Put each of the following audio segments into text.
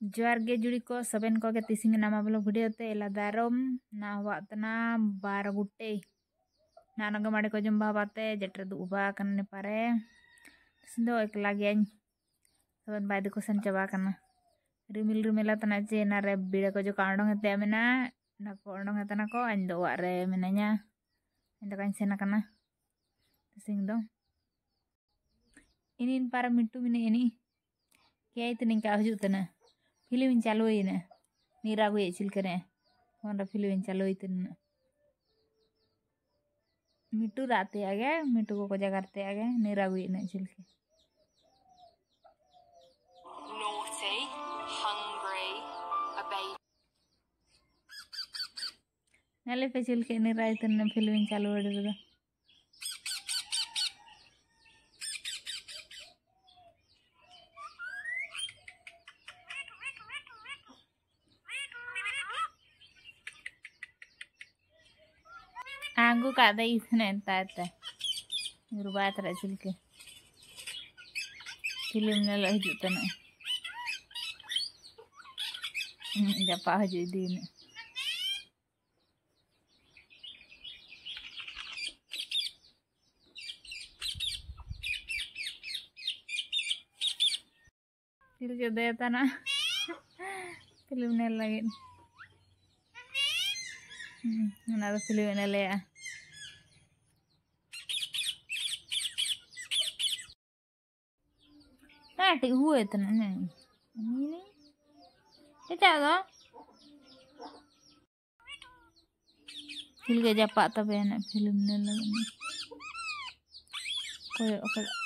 जोर गे जुड़ी को सबेन को के तिसिंग नामा बोलो वीडियो ते एला दारम ना हुआ तना बार गुट्टे ना नगे माड़े को जम बाबाते जटर दु उबा कने पारे सिंदो एकला गेन सबेन बाय देखो सन चबा कना रिमिल रिमिला तना चे ना रे बिड़ा को जो कांडोंग ते मेना ना को अंडोंग तना को अंदो रे मेनanya इंदो काइन सेना कना तिसिंग दो ini para mitu ini ini kayak itu nih kau तना ᱯᱷᱤᱞᱤᱢᱤᱧ ᱪᱟᱹᱞᱩᱭᱮᱱᱟ ᱢᱤᱨᱟ ᱟᱹᱜᱩᱭᱮᱫ ᱪᱤᱞᱠᱟᱨᱮ ᱯᱷᱳᱱ ᱨᱮ ᱯᱷᱤᱞᱤᱢᱤᱧ ᱪᱟᱹᱞᱩᱭ ᱛᱟᱦᱮᱱᱟ मिटू राते आगे मिटू को कोजा करते आगे नीरा हुई ने चिल के naughty hungry a baby नले पे चिल के नीरा इतने फ़िल्म चालू हो रही है kak ada isne tata. Ngerubah terus ke. Filmnya lah hidup tanah. Ini dapat aja ini. Film jodoh tanah. Filmnya lagi. Nanti gue tenan ini. Tidak kan? Film gak japak tapi enak filmnya lagi. Koyo oke.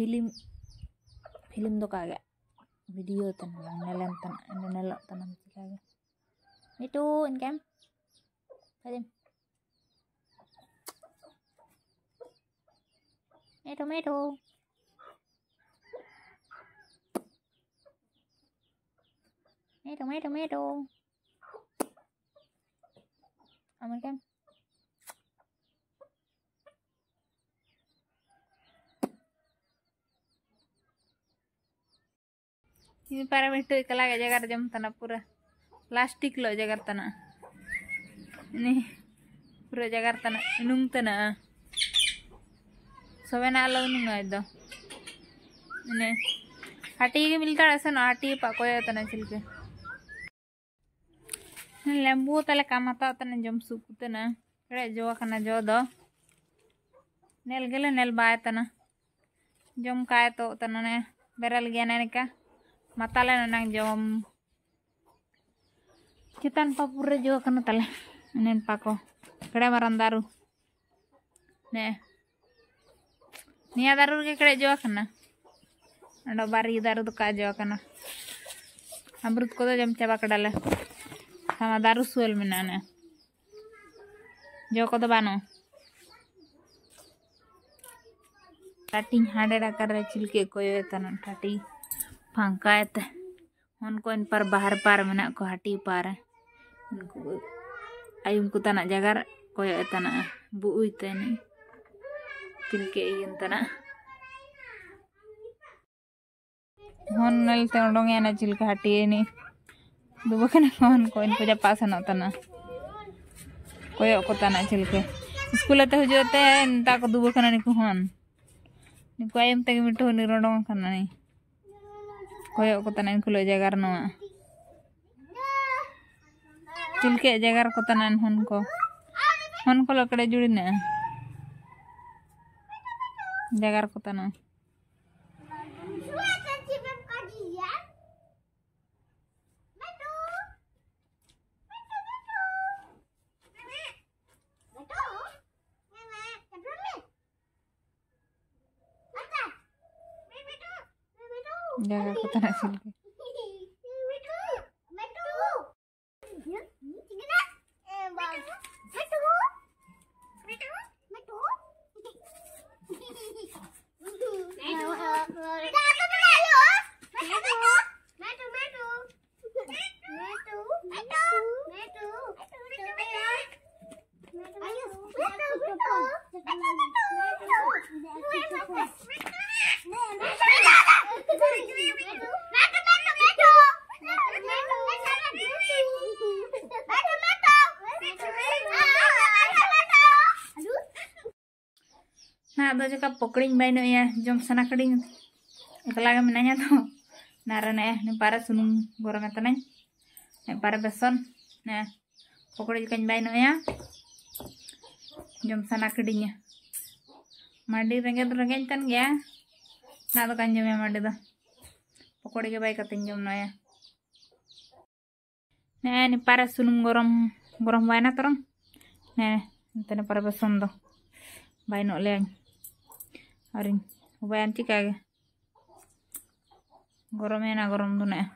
Film film tuh kagak video tenang nelen tenang nelok tenang kagak itu incam Padim. Medo medo. Medo medo medo. Aman kan? ఇది పరమిట్టు ఇకలాగే ఎజగారు జమ్ముతాను పూర ప్లాస్టిక్లో ఎజగర్తాను పూర ఎజగర్తాను నుంగుతాను ಸೊವೆನಾಲವ್ ನುಂಗಾಯ್ದು ಇನ್ನೇ ಹಟಿಗೆ ಮಿಲ್ತಾಳೆ ಸನ್ ಹಟಿ ಪಾಕೋಯತನ ಚಿಲ್ಕೆ ಲೆಂಬು ತಲೆ ಕಾಮತಾವತನ ಜಮ್ ಸುಕ್ಕುತನ ಕಡೆ ಜೋಕನ ಜೋದ ನೆಲ್ಗೆಲ್ಲ ನೆಲ್ ಬಾಯ್ತನ ಜಮ್ ಕಾಯ್ತೋತನೇ ಬೆರಲ್ಗೆ ಏನೇನಕ matala na nang jom chitan papura juga kena tala nen pako kada marandaru. Ne. Niya daru ke kada jo kana ando bari daru to ka jo kana amrut ko jam chaba kadala sama daru suel menana jo ko to bano. ಟಾಟಿ ಹಾಡೇಡಾಕಾರ ಚಿಲ್ಕೆ ಕೊಯ್ಯೋತಾನ Tati pangkat unko in par bahar par mana ko hati par unko ayum ko tanak jagar koyo e tanak buui tani tilke yun tanak hon nel tenong ena hati e ini dubo kena hon ko in pasana tanak koyo ko tanak jil ke sekolah teh jote entak dubo kena niku hon. Niku ayum tegi kana nih ayam tagi mito ni rodong kana ni koyo ko tanan kulo jagar no chulke jagar ko tanan hon ko いろいろことなんですね。ᱪᱮᱠᱟ ᱯᱚᱠᱲᱤᱧ ᱵᱟᱭᱱᱚᱜ ya ᱡᱚᱢ ᱥᱟᱱᱟ ᱠᱟᱹᱫᱤᱧ ᱮᱠᱞᱟ ᱜᱮ ᱢᱤᱱᱟᱹᱧᱟ ᱛᱚ ᱱᱟᱨᱮ ᱱᱮ ᱱᱮᱯᱟᱨᱮ ᱥᱩᱱᱩᱢ ᱜᱚᱨᱚᱢ ᱮᱛᱟᱱᱟᱹᱧ ᱱᱮᱯᱟᱨᱮ ᱵᱮᱥᱚᱱ ᱱᱮ ᱯᱚᱠᱲᱤ ᱪᱮᱠᱟᱧ ᱵᱟᱭᱱᱚᱜ ya jom sana kedinya mandi rengget rengget kan ya nah tuh kan jamnya mandi tuh pokoknya baik katin jom no ya nah ini para sunum gorom gorom waina torong nah ini para beson tuh bayi no අරින්. ඔබ යන්තිකෑගේ ගොරමේන ගොරොම්දුනෑ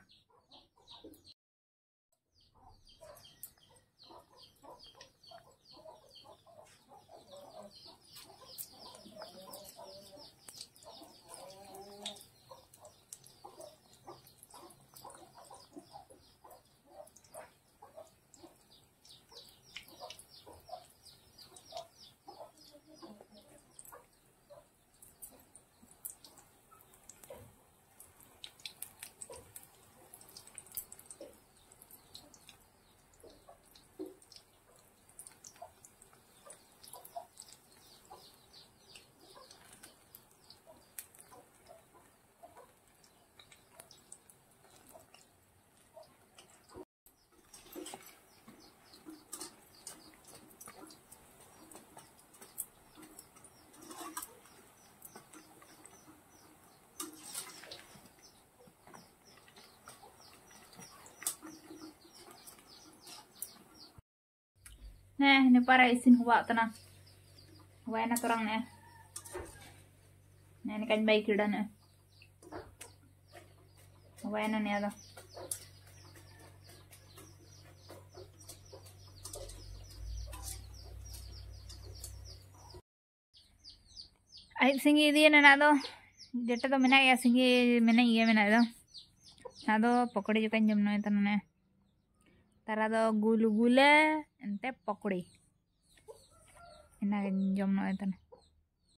Nè, nè para isin huwa ta na. Huwa na torang nè. Nè, nè kany bay kida nè. Huwa na nè ada. ಐದು ಸಿಂಗಿ ಇದೆಯೇನ ಅದು ಜಟ್ಟದ ಮೆನಾಗ ಸಿಂಗಿ ಮೆನ ಈಗ ಮೆನ ಅದು ಅದು ಪಕೋಡಿ ಜೊತೆ ಜಮ್ನ ಆಯ್ತಾನೆ તારા તો ગુલ ગુલે અને તે પકડી એના જમણો તને